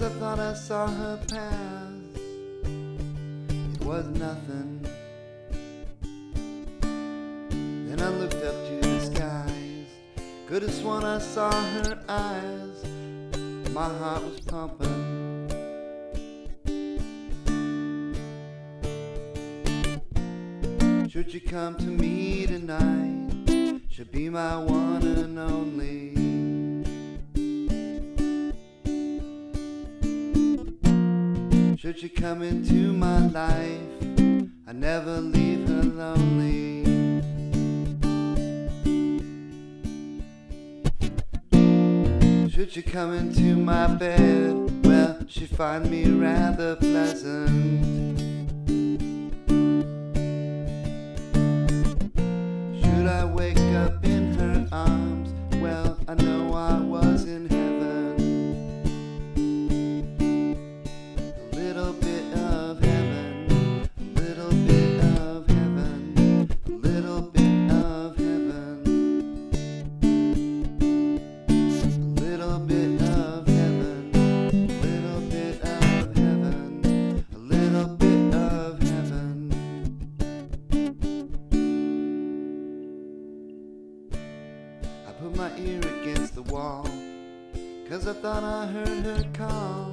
past. It was nothing. Then I looked up to the skies. Could have sworn I saw her eyes. My heart was pumping. Should you come to me tonight, should be my one and only. Should she come into my life, I never leave her lonely. Should she come into my bed, well, she find me rather pleasant. Put my ear against the wall, cause I thought I heard her call.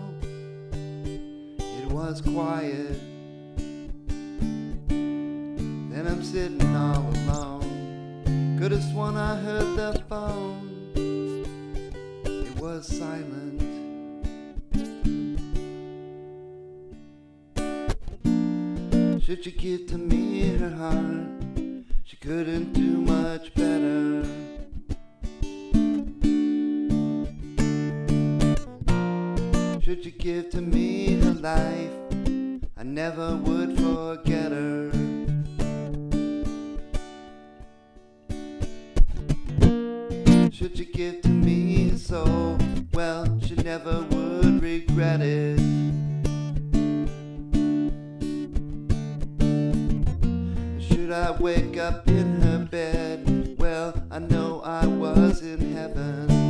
It was quiet. Then I'm sitting all alone. Could have sworn I heard the phone. It was silent. Should she give to me her heart? She couldn't do much better. Should you give to me her life? I never would forget her. Should you give to me her soul? Well, she never would regret it. Should I wake up in her bed? Well, I know I was in heaven.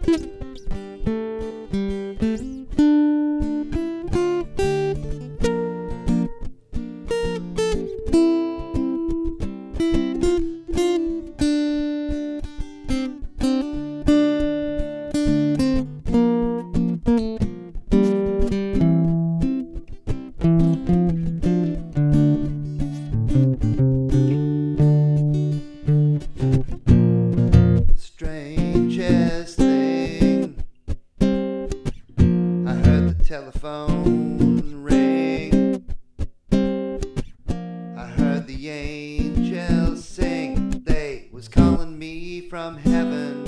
Strangest the angels sing. They was calling me from heaven.